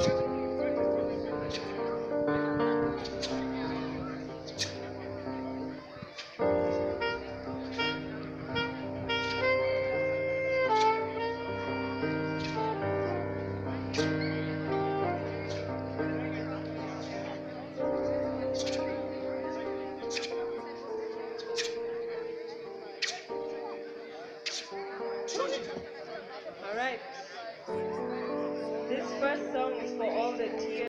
All right. This first song is